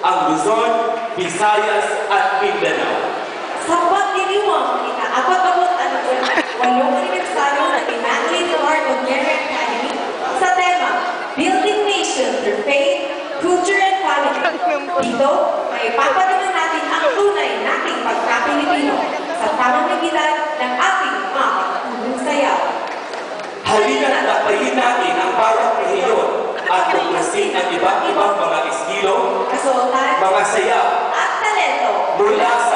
ang Luzon, Visayas at Mindanao. Sa pagdiriwang ika-apat-abot at walong anibersaryo ng Immaculate Heart of Mary Academy sa tema Building Nation Through Faith, Culture and Quality. Dito, may ipapadaman natin ang tunay nating pagka-Pilipino sa pamamagitan ng ating mga sayaw. Halina't tapayin natin ang bawat rehiyon at tuklasin ang kasulatan, mga saya, at talento. Mula sa